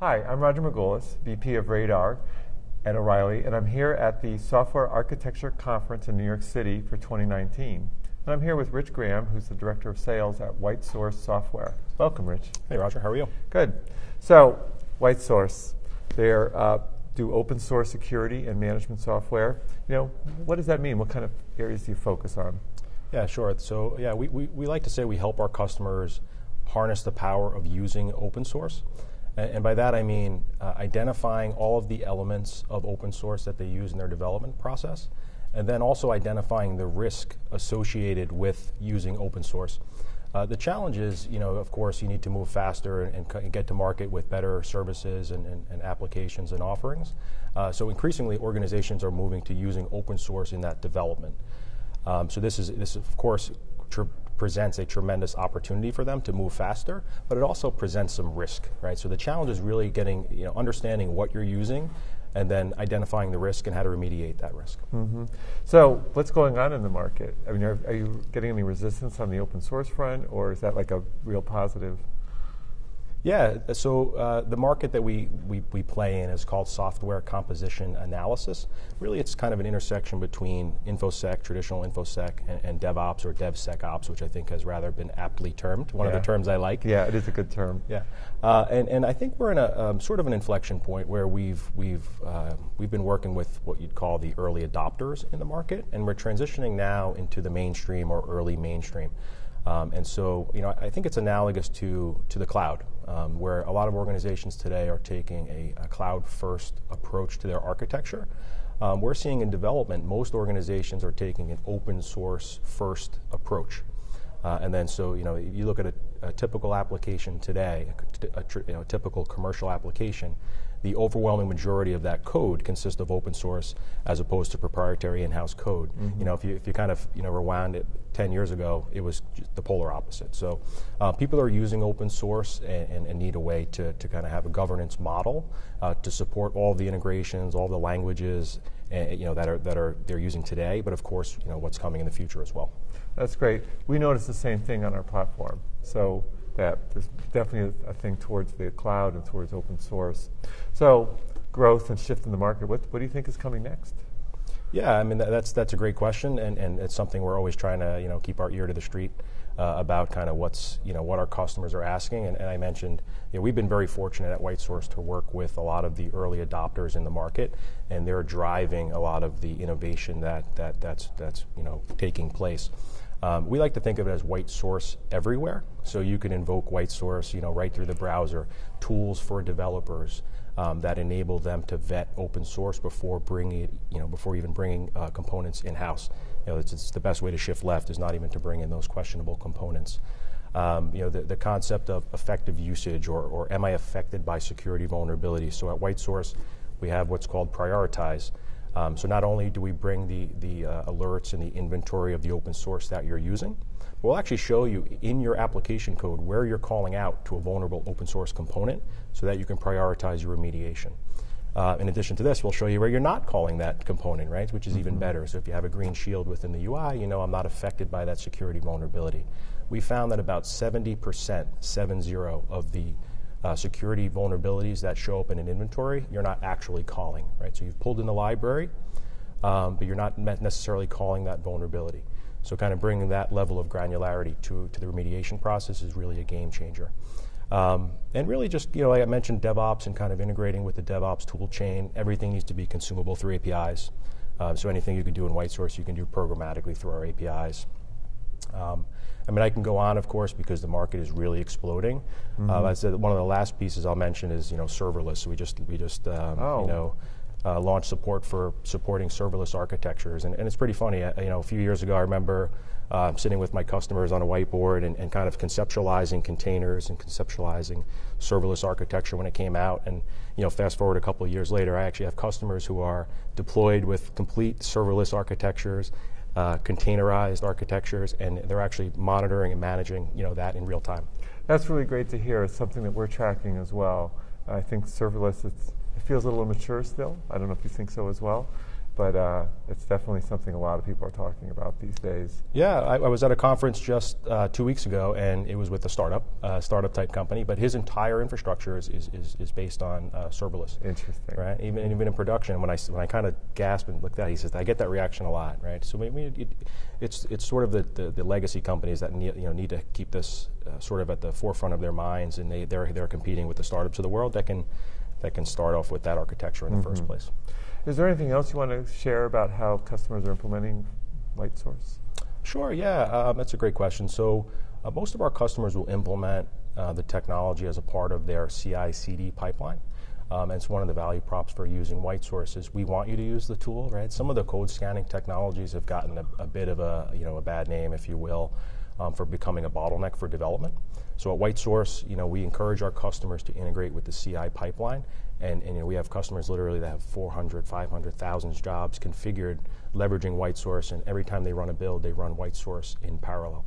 Hi, I'm Roger Magoulas, VP of Radar at O'Reilly, and I'm here at the Software Architecture Conference in New York City for 2019. And I'm here with Rich Graham, who's the Director of Sales at White Source Software. Welcome, Rich. Hey, Roger. How are you? Good. So, White Source, they uh, do open source security and management software. You know, what does that mean? What kind of areas do you focus on? Yeah, sure. So, yeah, we, we, we like to say we help our customers harness the power of using open source. And, and by that I mean uh, identifying all of the elements of open source that they use in their development process, and then also identifying the risk associated with using open source. Uh, the challenge is, you know, of course, you need to move faster and, and get to market with better services and, and, and applications and offerings. Uh, so increasingly, organizations are moving to using open source in that development. Um, so this is this, of course, presents a tremendous opportunity for them to move faster, but it also presents some risk, right? So the challenge is really getting, you know, understanding what you're using and then identifying the risk and how to remediate that risk. Mm-hmm. So, what's going on in the market? I mean, are, are, you getting any resistance on the open source front, or is that like a real positive? Yeah, so uh, the market that we, we, we, play in is called software composition analysis. Really, it's kind of an intersection between InfoSec, traditional InfoSec, and, and DevOps or DevSecOps, which I think has rather been aptly termed. One yeah. of the terms I like. Yeah, it is a good term. Yeah, uh, and, and I think we're in a um, sort of an inflection point where we've, we've, uh, we've been working with what you'd call the early adopters in the market, and we're transitioning now into the mainstream or early mainstream. Um, and so, you know, I think it's analogous to, to the cloud, um, where a lot of organizations today are taking a, a cloud-first approach to their architecture. Um, we're seeing in development, most organizations are taking an open source first approach. Uh, and then, so you know, you look at a, a typical application today, a, a you know, typical commercial application, the overwhelming majority of that code consists of open source as opposed to proprietary in-house code. Mm-hmm. You know, if you if you kind of you know rewind it 10 years ago, it was the polar opposite. So uh, people are using open source and, and, and, need a way to, to kind of have a governance model uh, to support all the integrations, all the languages, uh, you know that are that are they're using today, but of course, you know what's coming in the future as well. That's great. We notice the same thing on our platform. So that there's definitely a, a, thing towards the cloud and towards open source. So growth and shift in the market. What, what do you think is coming next? Yeah, I mean that, that's that's a great question, and, and it's something we're always trying to you know keep our ear to the street uh, about kind of what's you know what our customers are asking. And, and, I mentioned you know we've been very fortunate at White Source to work with a lot of the early adopters in the market, and they're driving a lot of the innovation that that that's that's you know taking place. Um, we like to think of it as white source everywhere. So you can invoke white source, you know, right through the browser. Tools for developers um, that enable them to vet open source before bringing it, you know, before even bringing uh, components in house. You know, it's, it's, the best way to shift left is not even to bring in those questionable components. Um, you know, the, the concept of effective usage or, or am I affected by security vulnerabilities? So at White Source, we have what's called prioritize. Um, so not only do we bring the, the uh, alerts and the inventory of the open source that you're using, we'll actually show you in your application code where you're calling out to a vulnerable open source component so that you can prioritize your remediation. Uh, in addition to this, we'll show you where you're not calling that component, right, which is mm-hmm. even better. So if you have a green shield within the UI, you know I'm not affected by that security vulnerability. We found that about 70%, 70 of the uh, security vulnerabilities that show up in an inventory, you're not actually calling, right? So you've pulled in the library, um, but you're not necessarily calling that vulnerability. So kind of bringing that level of granularity to, to the remediation process is really a game changer. Um, and really just, you know, like I mentioned DevOps and kind of integrating with the DevOps tool chain, everything needs to be consumable through APIs. Uh, so anything you can do in White Source, you can do programmatically through our APIs. Um, I mean, I can go on, of course, because the market is really exploding. Mm-hmm. Uh, I said one of the last pieces I'll mention is you know serverless. We just we just um, oh. you know. Uh, launched support for supporting serverless architectures, and, and it's pretty funny. Uh, you know, a few years ago, I remember uh, sitting with my customers on a whiteboard and, and, kind of conceptualizing containers and conceptualizing serverless architecture when it came out. And you know, fast forward a couple of years later, I actually have customers who are deployed with complete serverless architectures uh, containerized architectures, and they're actually monitoring and managing you know, that in real time. That's really great to hear. It's something that we're tracking as well. I think serverless, it feels a little immature still. I don't know if you think so as well. But uh, it's definitely something a lot of people are talking about these days. Yeah, I, I was at a conference just uh, two weeks ago, and it was with a startup, uh, startup type company. But his entire infrastructure is, is, is, is based on uh, serverless. Interesting. Right, even even in production, when I when I kind of gasped and looked at, it, he says, "I get that reaction a lot." Right, so maybe it, it's it's sort of the, the, the, legacy companies that need, you know need to keep this uh, sort of at the forefront of their minds, and they they're they're competing with the startups of the world that can that can start off with that architecture in mm-hmm. the first place. Is there anything else you want to share about how customers are implementing WhiteSource? Sure, yeah, um, that's a great question. So, uh, most of our customers will implement uh, the technology as a part of their CI CD pipeline. Um, and it's one of the value props for using white sources. We want you to use the tool, right? Some of the code scanning technologies have gotten a, a bit of a, you know, a bad name, if you will, um, for becoming a bottleneck for development. So at White Source, you know, we encourage our customers to integrate with the CI pipeline and, and you know, we have customers literally that have 400, 500,000 jobs configured leveraging White Source, and every time they run a build, they run White Source in parallel.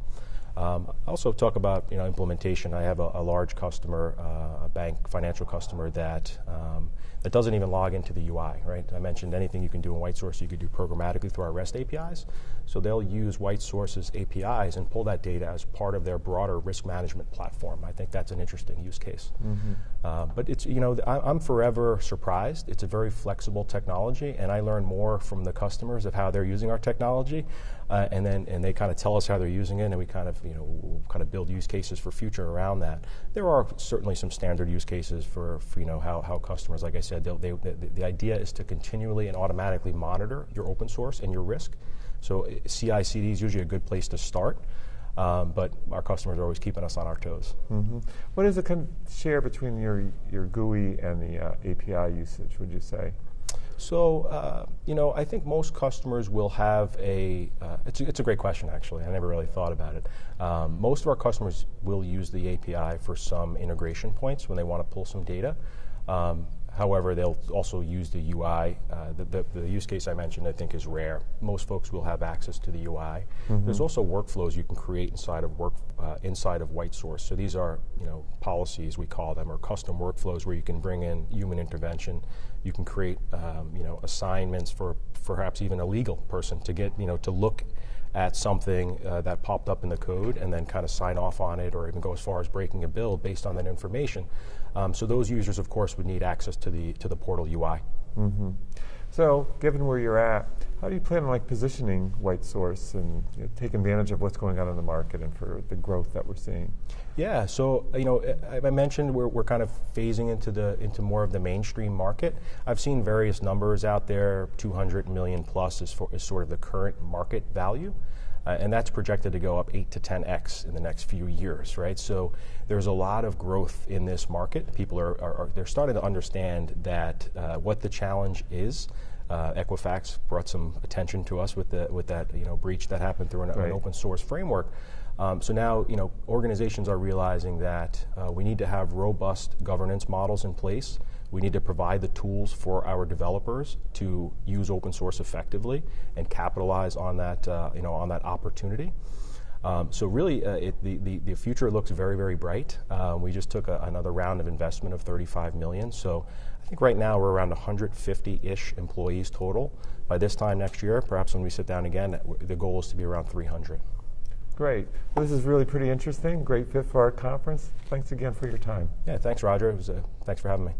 Um, also talk about you know implementation. I have a, a large customer, uh, a bank financial customer that um, that doesn't even log into the UI, right? I mentioned anything you can do in White Source, you could do programmatically through our REST APIs. So they'll use White Source's APIs and pull that data as part of their broader risk management platform. I think that's an interesting use case. Mm-hmm. Uh, but it's, you know, I, am forever surprised. It's a very flexible technology, and I learn more from the customers of how they're using our technology. Uh, and then and they kind of tell us how they're using it, and we kind of you know kind of build use cases for future around that. There are certainly some standard use cases for, for you know how, how customers, like I said, they, they, the idea is to continually and automatically monitor your open source and your risk. So CI/CD is usually a good place to start. Um, but our customers are always keeping us on our toes. Mm-hmm. What is the con- share between your your GUI and the uh, API usage? Would you say? So, uh, you know, I think most customers will have a, uh, it's, a, it's a great question actually, I never really thought about it. Um, most of our customers will use the API for some integration points when they want to pull some data. Um, However, they'll also use the UI. Uh, the, the, the, use case I mentioned, I think, is rare. Most folks will have access to the UI. Mm-hmm. There's also workflows you can create inside of work uh, inside of White Source. So these are, you know, policies we call them, or custom workflows where you can bring in human intervention. You can create, um, you know, assignments for perhaps even a legal person to get, you know, to look at something uh, that popped up in the code and then kind of sign off on it or even go as far as breaking a build based on that information. Um, so those users, of course, would need access to the to the portal UI. Mm-hmm. So, given where you're at, how do you plan on like positioning White Source and you know, take advantage of what's going on in the market and for the growth that we're seeing? Yeah, so you know, I mentioned we're, we're kind of phasing into the into more of the mainstream market. I've seen various numbers out there, 200 million plus is, for, is sort of the current market value. Uh, and that's projected to go up 8 to 10x in the next few years, right? So there's a lot of growth in this market. People are, are, are they're starting to understand that uh, what the challenge is. Uh, Equifax brought some attention to us with the with that you know breach that happened through an, right. an open source framework. Um, so now, you know, organizations are realizing that uh, we need to have robust governance models in place we need to provide the tools for our developers to use open source effectively and capitalize on that, uh, you know, on that opportunity. Um, so really, uh, it, the, the, the, future looks very, very bright. Uh, we just took a, another round of investment of 35 million. So think right now we're around 150-ish employees total. By this time next year, perhaps when we sit down again, the goal is to be around 300. Great. This is really pretty interesting. Great fit for our conference. Thanks again for your time. Yeah, thanks, Roger. It was a, thanks for having me.